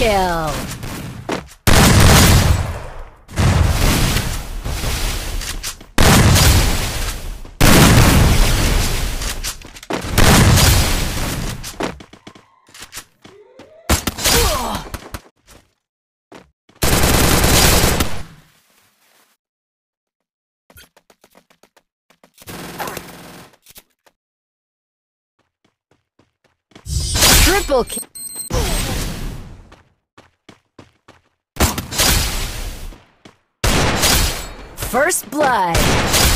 kill! Triple kill! First blood!